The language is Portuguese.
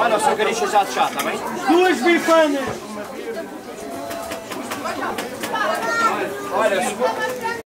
Olha, o seu caricho já de chá, está bem? Duas bifanas! Olha,